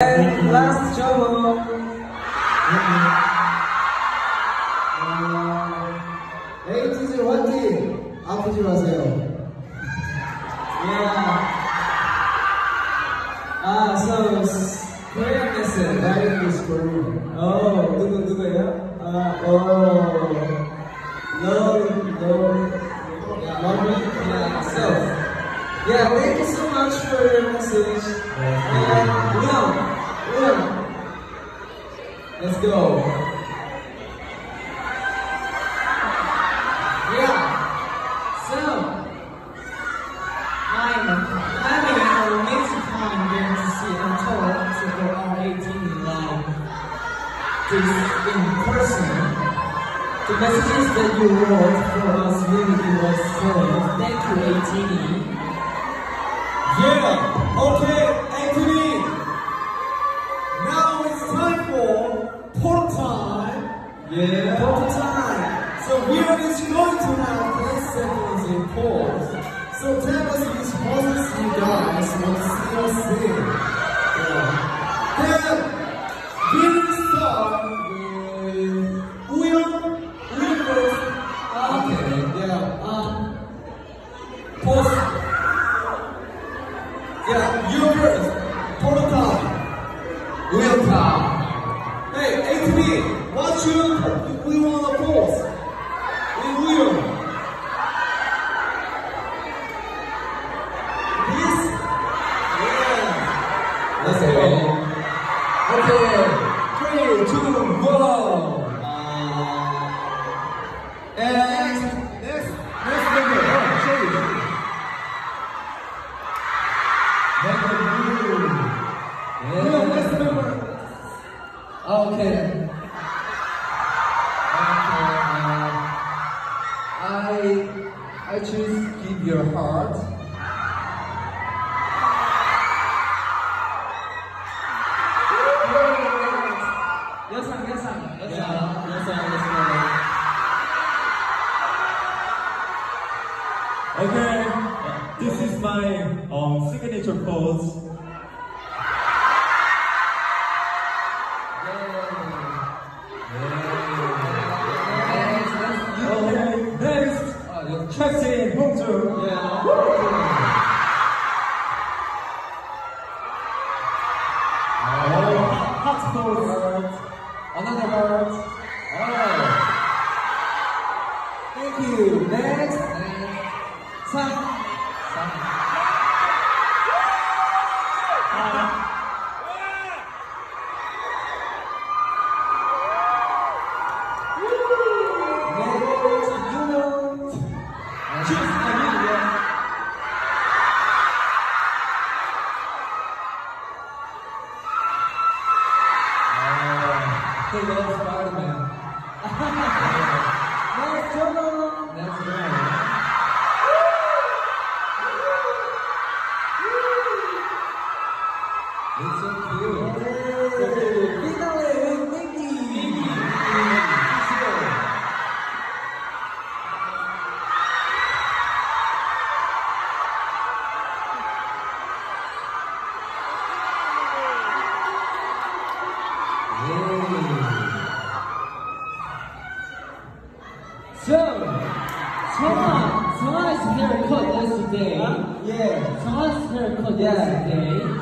And last Jongho. 에이티즈 화이팅! 아프지 마세요. Yeah. Ah, so Korean lesson. That is Korean. Oh, 누구 누구예요? 아, uh, oh. No, no. Yeah, mommy, yeah, self. Yeah, thank you so much for your message. Yeah. And, yeah let's go. Yeah. So, I'm having an amazing time here to see on tour so for R18 live this in person. The messages that you wrote for us really was so thank you 18 Yeah, okay, Going to have 10 seconds in pause. So tell us which poses you guys want to see us in. Yeah. Then we will with first. Okay, yeah. Um, Pause. Yeah, you first. Photo real time. Hey, ATV, what you we wanna pause? In Will. This? Yeah. Let's go. Okay. Three, two, one. And next, next number. Oh. Number. Yeah, next number. Okay. I I choose give your heart. Okay, this is my um, signature pose. Hot. Another. Oh. Thank you. Next. Next, 三、三。二。He loves Spider-Man. nice job. That's right. So, Songha, Songha's haircut yesterday. Huh? Yeah. Songha's haircut yeah. yesterday.